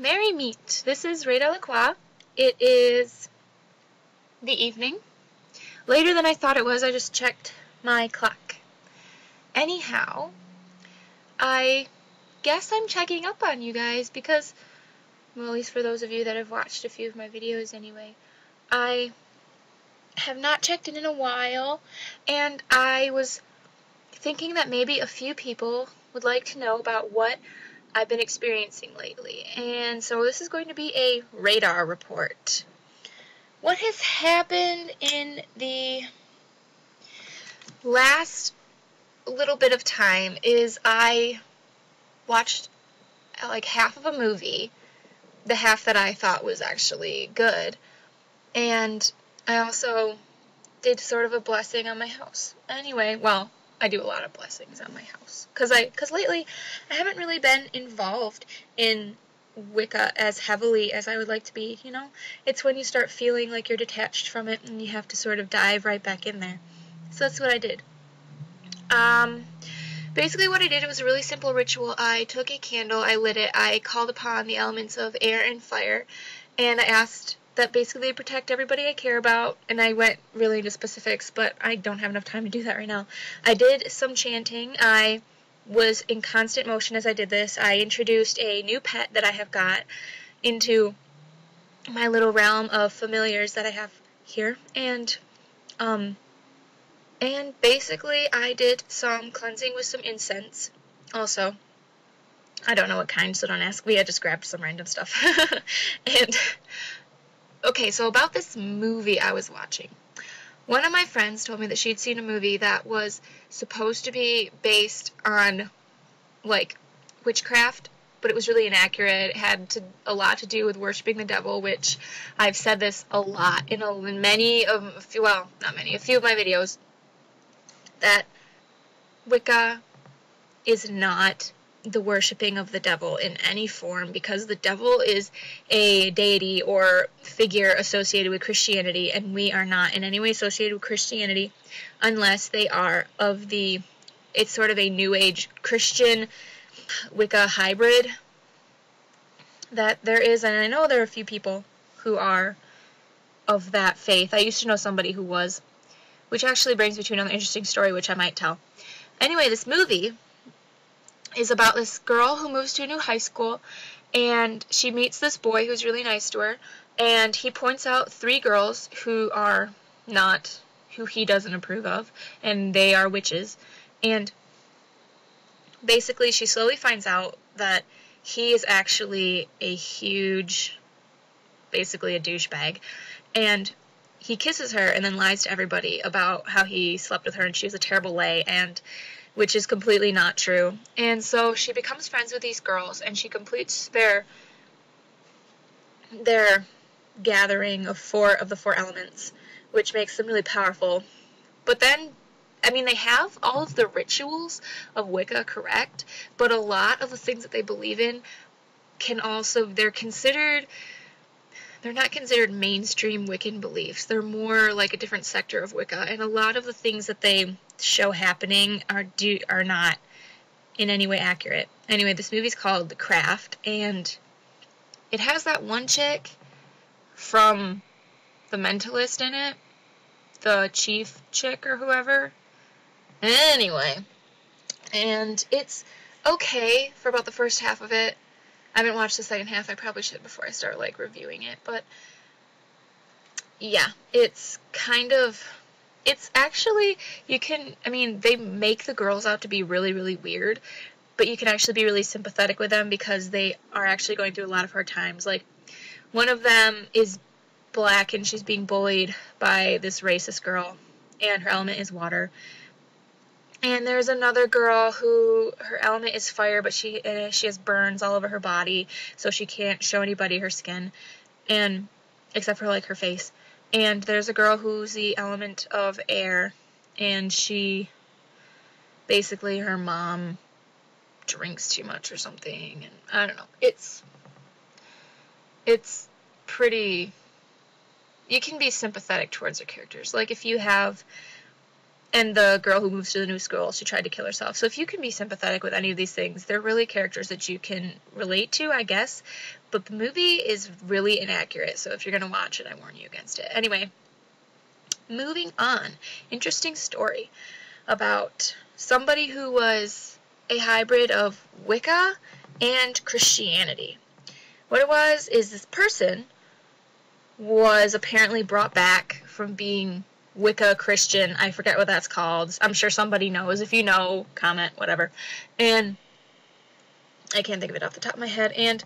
Merry Meet. This is Ray Delacroix. It is the evening. Later than I thought it was, I just checked my clock. Anyhow, I guess I'm checking up on you guys because, well, at least for those of you that have watched a few of my videos anyway, I have not checked in in a while, and I was thinking that maybe a few people would like to know about what I've been experiencing lately. And so this is going to be a radar report. What has happened in the last little bit of time is I watched like half of a movie, the half that I thought was actually good, and I also did sort of a blessing on my house. Anyway, well, I do a lot of blessings on my house because I because lately I haven't really been involved in Wicca as heavily as I would like to be. You know, it's when you start feeling like you're detached from it and you have to sort of dive right back in there. So that's what I did. Um, basically what I did was a really simple ritual. I took a candle, I lit it, I called upon the elements of air and fire, and I asked that basically protect everybody I care about, and I went really into specifics, but I don't have enough time to do that right now. I did some chanting. I was in constant motion as I did this. I introduced a new pet that I have got into my little realm of familiars that I have here, and um, and basically I did some cleansing with some incense. Also, I don't know what kind, so don't ask me. I just grabbed some random stuff. and okay, so about this movie I was watching. One of my friends told me that she'd seen a movie that was supposed to be based on, like, witchcraft, but it was really inaccurate. It had to, a lot to do with worshiping the devil, which I've said this a lot in, a, in many of, a few, well, not many, a few of my videos, that Wicca is not the worshiping of the devil in any form because the devil is a deity or figure associated with Christianity and we are not in any way associated with Christianity unless they are of the it's sort of a new age Christian Wicca hybrid that there is and I know there are a few people who are of that faith. I used to know somebody who was which actually brings me to another interesting story which I might tell. Anyway, this movie is about this girl who moves to a new high school and she meets this boy who's really nice to her and he points out three girls who are not who he doesn't approve of and they are witches and basically she slowly finds out that he is actually a huge basically a douchebag and he kisses her and then lies to everybody about how he slept with her and she was a terrible lay and which is completely not true. And so she becomes friends with these girls and she completes their their gathering of four of the four elements, which makes them really powerful. But then I mean, they have all of the rituals of Wicca correct, but a lot of the things that they believe in can also, they're considered they're not considered mainstream Wiccan beliefs. They're more like a different sector of Wicca, and a lot of the things that they show happening are do are not in any way accurate. Anyway, this movie's called The Craft, and it has that one chick from The Mentalist in it, the chief chick or whoever. Anyway, and it's okay for about the first half of it. I haven't watched the second half. I probably should before I start like reviewing it, but yeah, it's kind of it's actually you can I mean, they make the girls out to be really really weird, but you can actually be really sympathetic with them because they are actually going through a lot of hard times. Like one of them is black and she's being bullied by this racist girl and her element is water and there's another girl who her element is fire, but she uh, she has burns all over her body, so she can't show anybody her skin, and except for like her face. And there's a girl who's the element of air, and she basically her mom drinks too much or something, and I don't know. It's it's pretty. You can be sympathetic towards the characters. Like if you have and the girl who moves to the new school, she tried to kill herself. So if you can be sympathetic with any of these things, they're really characters that you can relate to, I guess. But the movie is really inaccurate, so if you're going to watch it, I warn you against it. Anyway, moving on. Interesting story about somebody who was a hybrid of Wicca and Christianity. What it was is this person was apparently brought back from being Wicca Christian. I forget what that's called. I'm sure somebody knows. If you know, comment, whatever. And I can't think of it off the top of my head. And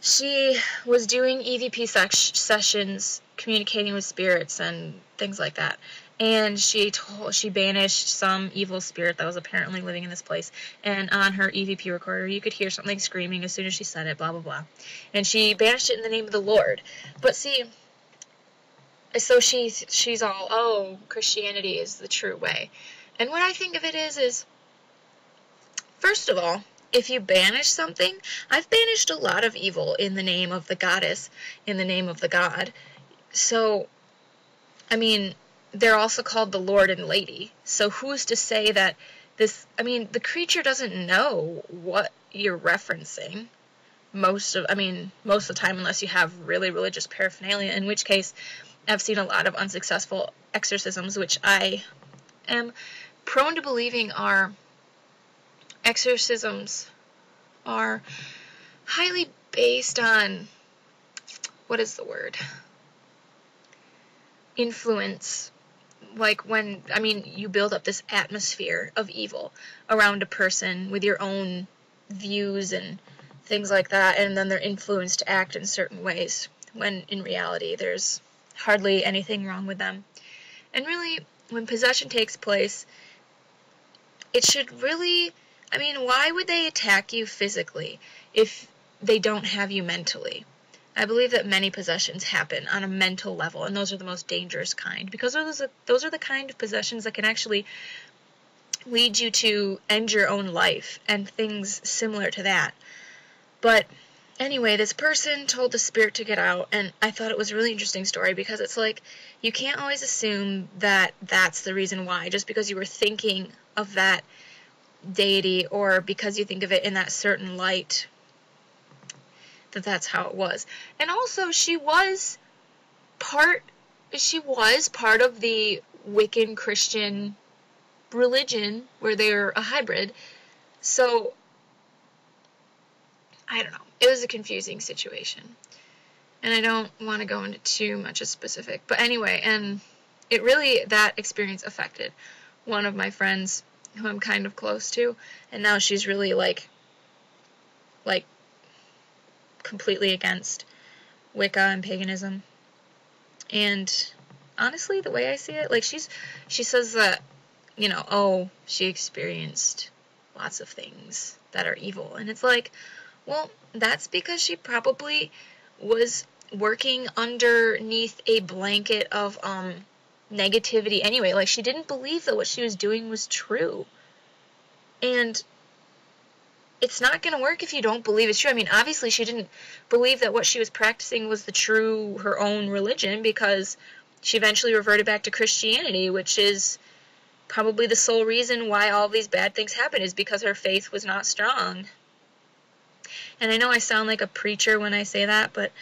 she was doing EVP sessions, communicating with spirits and things like that. And she told she banished some evil spirit that was apparently living in this place. And on her EVP recorder, you could hear something screaming as soon as she said it. Blah blah blah. And she banished it in the name of the Lord. But see, so she's she's all oh Christianity is the true way, and what I think of it is is first of all if you banish something, I've banished a lot of evil in the name of the goddess, in the name of the god. So, I mean, they're also called the Lord and Lady. So who's to say that this, I mean, the creature doesn't know what you're referencing most of, I mean, most of the time, unless you have really religious paraphernalia, in which case I've seen a lot of unsuccessful exorcisms, which I am prone to believing are exorcisms are highly based on what is the word? Influence. Like when, I mean, you build up this atmosphere of evil around a person with your own views and things like that, and then they're influenced to act in certain ways, when in reality there's hardly anything wrong with them. And really, when possession takes place, it should really, I mean, why would they attack you physically if they don't have you mentally? I believe that many possessions happen on a mental level, and those are the most dangerous kind because those are, those are the kind of possessions that can actually lead you to end your own life and things similar to that. But anyway, this person told the spirit to get out, and I thought it was a really interesting story because it's like you can't always assume that that's the reason why, just because you were thinking of that deity or because you think of it in that certain light, that that's how it was. And also, she was part, she was part of the Wiccan Christian religion where they're a hybrid. So, I don't know it was a confusing situation. And I don't want to go into too much of specific. But anyway, and it really, that experience affected one of my friends who I'm kind of close to. And now she's really like, like, completely against Wicca and paganism. And honestly, the way I see it, like she's, she says that, you know, oh, she experienced lots of things that are evil. And it's like, well, that's because she probably was working underneath a blanket of um negativity anyway. Like she didn't believe that what she was doing was true. And it's not going to work if you don't believe it's true. I mean, obviously she didn't believe that what she was practicing was the true her own religion because she eventually reverted back to Christianity, which is probably the sole reason why all these bad things happen is because her faith was not strong. And I know I sound like a preacher when I say that, but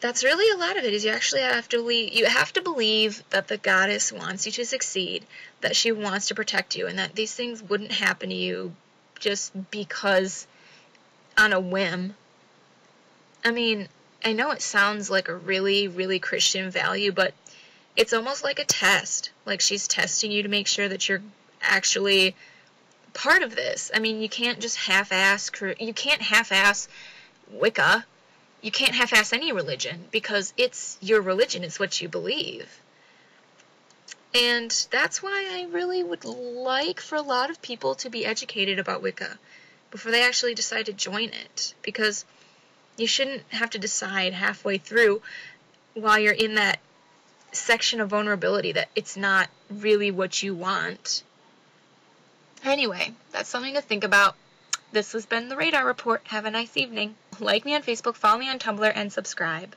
that's really a lot of it is you actually have to believe, you have to believe that the goddess wants you to succeed, that she wants to protect you, and that these things wouldn't happen to you just because on a whim. I mean, I know it sounds like a really, really Christian value, but it's almost like a test. Like she's testing you to make sure that you're actually part of this. I mean, you can't just half-ass, you can't half-ass Wicca. You can't half-ass any religion because it's your religion, it's what you believe. And that's why I really would like for a lot of people to be educated about Wicca before they actually decide to join it. Because you shouldn't have to decide halfway through while you're in that section of vulnerability that it's not really what you want. Anyway, that's something to think about. This has been the Radar Report. Have a nice evening. Like me on Facebook, follow me on Tumblr, and subscribe.